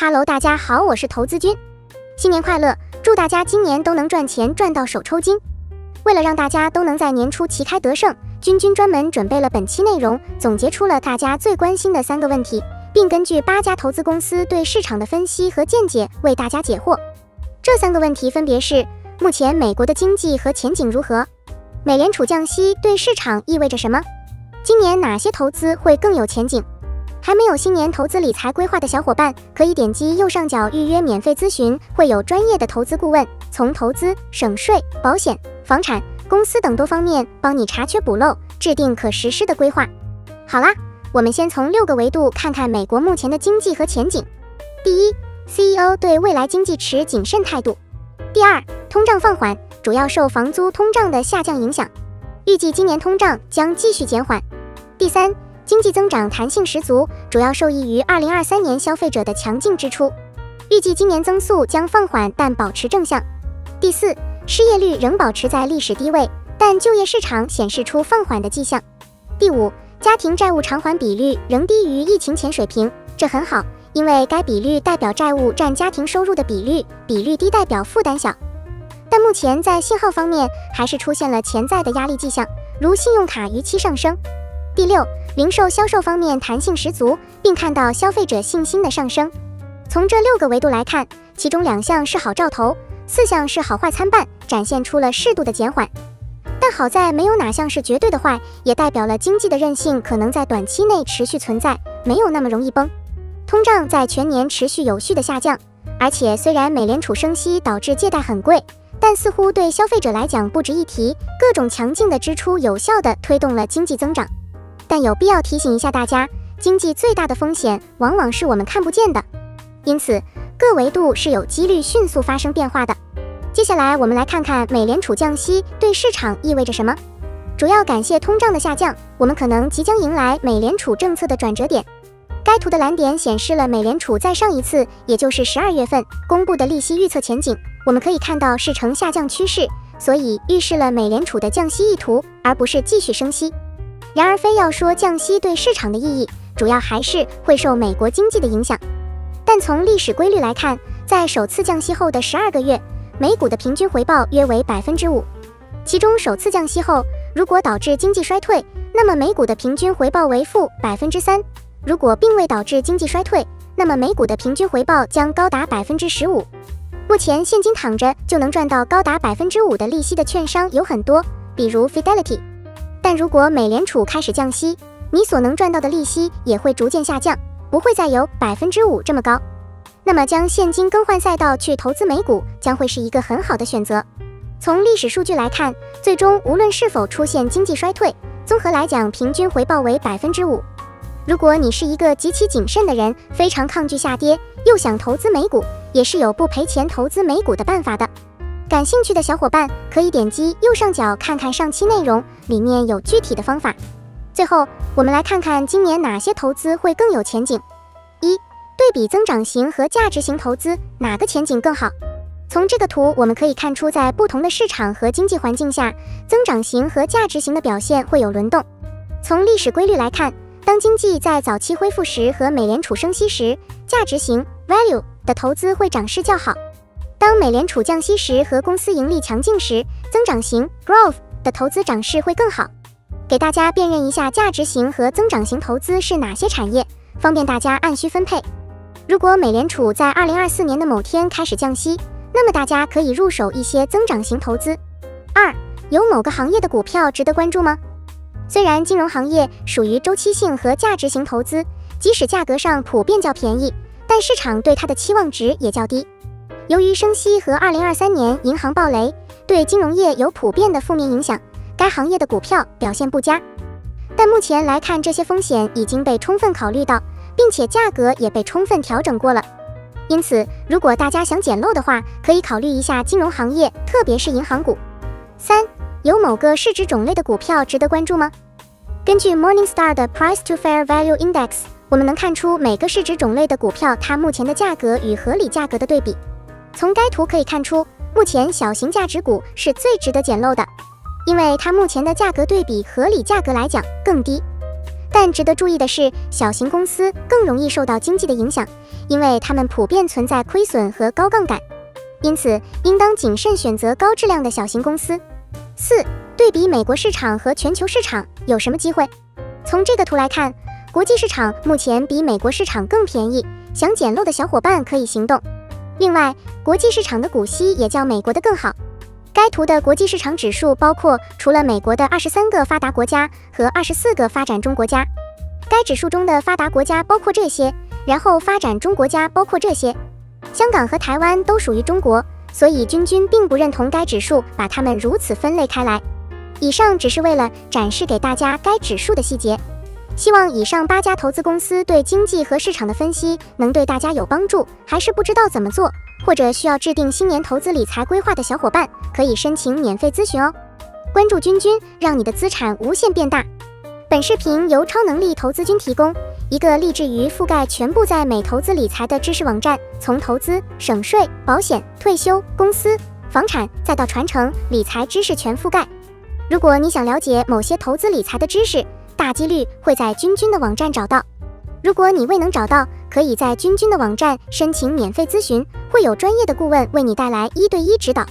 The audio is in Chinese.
Hello，大家好，我是投资君，新年快乐！祝大家今年都能赚钱赚到手抽筋。为了让大家都能在年初旗开得胜，君君专门准备了本期内容，总结出了大家最关心的三个问题，并根据八家投资公司对市场的分析和见解为大家解惑。这三个问题分别是：目前美国的经济和前景如何？美联储降息对市场意味着什么？今年哪些投资会更有前景？还没有新年投资理财规划的小伙伴，可以点击右上角预约免费咨询，会有专业的投资顾问从投资、省税、保险、房产、公司等多方面帮你查缺补漏，制定可实施的规划。好啦，我们先从六个维度看看美国目前的经济和前景。第一，CEO 对未来经济持谨慎态度。第二，通胀放缓，主要受房租通胀的下降影响，预计今年通胀将继续减缓。第三。经济增长弹性十足，主要受益于二零二三年消费者的强劲支出，预计今年增速将放缓，但保持正向。第四，失业率仍保持在历史低位，但就业市场显示出放缓的迹象。第五，家庭债务偿还比率仍低于疫情前水平，这很好，因为该比率代表债务占家庭收入的比率，比率低代表负担小。但目前在信号方面还是出现了潜在的压力迹象，如信用卡逾期上升。第六。零售销售方面弹性十足，并看到消费者信心的上升。从这六个维度来看，其中两项是好兆头，四项是好坏参半，展现出了适度的减缓。但好在没有哪项是绝对的坏，也代表了经济的韧性可能在短期内持续存在，没有那么容易崩。通胀在全年持续有序的下降，而且虽然美联储升息导致借贷很贵，但似乎对消费者来讲不值一提。各种强劲的支出有效地推动了经济增长。但有必要提醒一下大家，经济最大的风险往往是我们看不见的，因此各维度是有几率迅速发生变化的。接下来我们来看看美联储降息对市场意味着什么。主要感谢通胀的下降，我们可能即将迎来美联储政策的转折点。该图的蓝点显示了美联储在上一次，也就是十二月份公布的利息预测前景，我们可以看到是呈下降趋势，所以预示了美联储的降息意图，而不是继续升息。然而，非要说降息对市场的意义，主要还是会受美国经济的影响。但从历史规律来看，在首次降息后的十二个月，美股的平均回报约为百分之五。其中，首次降息后如果导致经济衰退，那么美股的平均回报为负百分之三；如果并未导致经济衰退，那么美股的平均回报将高达百分之十五。目前，现金躺着就能赚到高达百分之五的利息的券商有很多，比如 Fidelity。但如果美联储开始降息，你所能赚到的利息也会逐渐下降，不会再有百分之五这么高。那么将现金更换赛道去投资美股将会是一个很好的选择。从历史数据来看，最终无论是否出现经济衰退，综合来讲平均回报为百分之五。如果你是一个极其谨慎的人，非常抗拒下跌，又想投资美股，也是有不赔钱投资美股的办法的。感兴趣的小伙伴可以点击右上角看看上期内容，里面有具体的方法。最后，我们来看看今年哪些投资会更有前景。一、对比增长型和价值型投资，哪个前景更好？从这个图我们可以看出，在不同的市场和经济环境下，增长型和价值型的表现会有轮动。从历史规律来看，当经济在早期恢复时和美联储升息时，价值型 （value） 的投资会涨势较好。当美联储降息时和公司盈利强劲时，增长型 growth 的投资涨势会更好。给大家辨认一下价值型和增长型投资是哪些产业，方便大家按需分配。如果美联储在二零二四年的某天开始降息，那么大家可以入手一些增长型投资。二，有某个行业的股票值得关注吗？虽然金融行业属于周期性和价值型投资，即使价格上普遍较便宜，但市场对它的期望值也较低。由于升息和2023年银行暴雷对金融业有普遍的负面影响，该行业的股票表现不佳。但目前来看，这些风险已经被充分考虑到，并且价格也被充分调整过了。因此，如果大家想捡漏的话，可以考虑一下金融行业，特别是银行股。三，有某个市值种类的股票值得关注吗？根据 Morningstar 的 Price to Fair Value Index，我们能看出每个市值种类的股票它目前的价格与合理价格的对比。从该图可以看出，目前小型价值股是最值得捡漏的，因为它目前的价格对比合理价格来讲更低。但值得注意的是，小型公司更容易受到经济的影响，因为它们普遍存在亏损和高杠杆，因此应当谨慎选择高质量的小型公司。四、对比美国市场和全球市场有什么机会？从这个图来看，国际市场目前比美国市场更便宜，想捡漏的小伙伴可以行动。另外，国际市场的股息也较美国的更好。该图的国际市场指数包括除了美国的二十三个发达国家和二十四个发展中国家。该指数中的发达国家包括这些，然后发展中国家包括这些。香港和台湾都属于中国，所以君君并不认同该指数把它们如此分类开来。以上只是为了展示给大家该指数的细节。希望以上八家投资公司对经济和市场的分析能对大家有帮助。还是不知道怎么做？或者需要制定新年投资理财规划的小伙伴，可以申请免费咨询哦。关注君君，让你的资产无限变大。本视频由超能力投资君提供，一个立志于覆盖全部在美投资理财的知识网站，从投资、省税、保险、退休、公司、房产，再到传承理财知识全覆盖。如果你想了解某些投资理财的知识，大几率会在君君的网站找到。如果你未能找到，可以在君君的网站申请免费咨询，会有专业的顾问为你带来一对一指导。